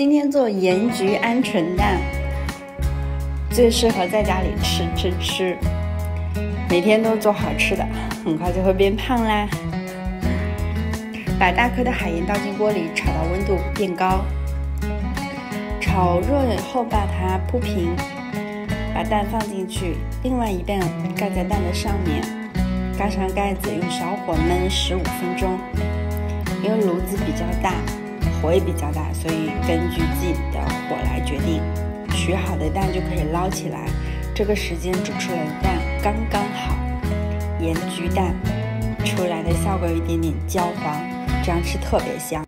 今天做盐焗鹌鹑蛋，最适合在家里吃吃吃，每天都做好吃的，很快就会变胖啦。把大颗的海盐倒进锅里，炒到温度变高，炒热以后把它铺平，把蛋放进去，另外一半盖在蛋的上面，盖上盖子，用小火焖十五分钟。因为炉子比较大，火也比较大，所以根据自己的火来决定。取好的蛋就可以捞起来，这个时间煮出来的蛋刚刚好，盐焗蛋出来的效果有一点点焦黄，这样吃特别香。